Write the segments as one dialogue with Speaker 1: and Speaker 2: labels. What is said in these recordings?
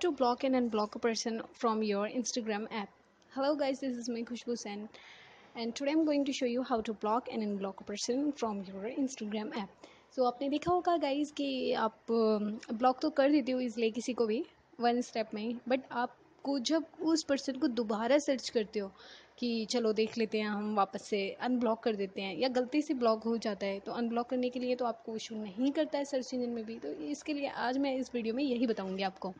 Speaker 1: to block and unblock a person from your Instagram app. Hello guys, this is me Khushbu Sen and today I'm going to show you how to block and unblock a person from your Instagram app. So आपने देखा होगा guys कि आप block तो कर देते हो इसलिए किसी को भी वन स्टेप में बट आपको जब उस पर्सन को दोबारा सर्च करते हो कि चलो देख लेते हैं हम वापस से अनब्लॉक कर देते हैं या गलती से ब्लॉक हो जाता है तो अनब्लॉक करने के लिए तो आपको इशू नहीं करता है सर्च इंजन में भी तो इसके लिए आज मैं इस वीडियो में यही बताऊँगी आपको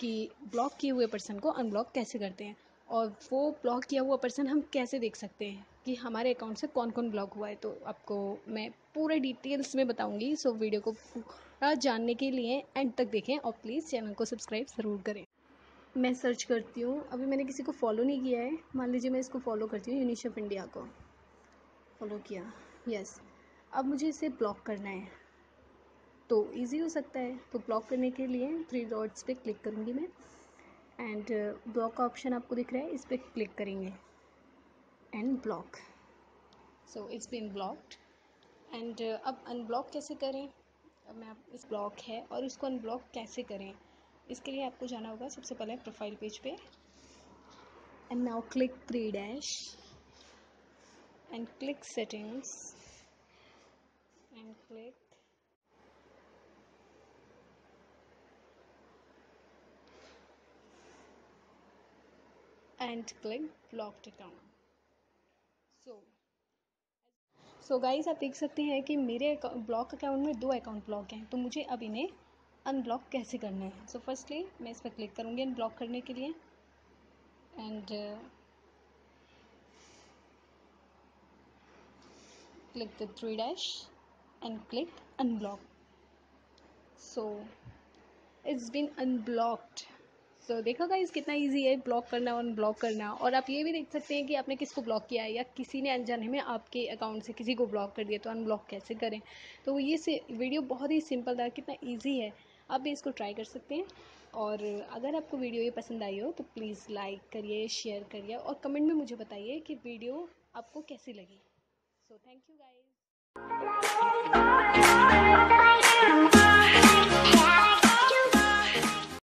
Speaker 1: कि ब्लॉक किए हुए पर्सन को अनब्लॉक कैसे करते हैं? और वो ब्लॉक किया हुआ पर्सन हम कैसे देख सकते हैं कि हमारे अकाउंट से कौन कौन ब्लॉक हुआ है? तो आपको मैं पूरे डिटेल्स में बताऊँगी सो वीडियो को पूरा जानने के लिए एंड तक देखें और प्लीज़ चैनल को सब्सक्राइब ज़रूर करें। मैं सर्च करती हूँ। अभी मैंने किसी को फॉलो नहीं किया है। मान लीजिए मैं इसको फॉलो करती हूँ यूनिशेफ इंडिया को। फॉलो किया। यस अब मुझे इसे ब्लॉक करना है। तो इजी हो सकता है। तो ब्लॉक करने के लिए थ्री डॉट्स पे क्लिक करूँगी मैं। एंड ब्लॉक का ऑप्शन आपको दिख रहा है, इस पर क्लिक करेंगे। And block so it's been blocked and अब अनब्लॉक कैसे करें? अब मैं आप, इस ब्लॉक है और इसको अनब्लॉक कैसे करें? इसके लिए आपको जाना होगा सबसे पहले प्रोफ़ाइल पेज पे। And now click three dash and click settings and click and click blocked account so so guys आप देख सकते हैं कि मेरे ब्लॉक अकाउंट में दो अकाउंट ब्लॉक हैं तो मुझे अब इन्हें अनब्लॉक कैसे करना है? सो so फर्स्टली मैं इस पर क्लिक करूँगी अनब्लॉक करने के लिए and click the three dash and click unblock so it's been unblocked तो देखो गाइस कितना इजी है ब्लॉक करना और अनब्लॉक करना। और आप ये भी देख सकते हैं कि आपने किसको ब्लॉक किया है या किसी ने अनजाने में आपके अकाउंट से किसी को ब्लॉक कर दिया तो अनब्लॉक कैसे करें? तो ये से वीडियो बहुत ही सिंपल था, कितना ईजी है। आप भी इसको ट्राई कर सकते हैं। और अगर आपको वीडियो ये पसंद आई हो तो प्लीज़ लाइक करिए शेयर करिए और कमेंट में मुझे बताइए कि वीडियो आपको कैसी लगी। So thank you guys